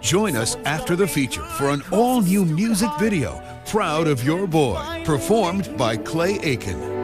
Join us after the feature for an all new music video, Proud of Your Boy, performed by Clay Aiken.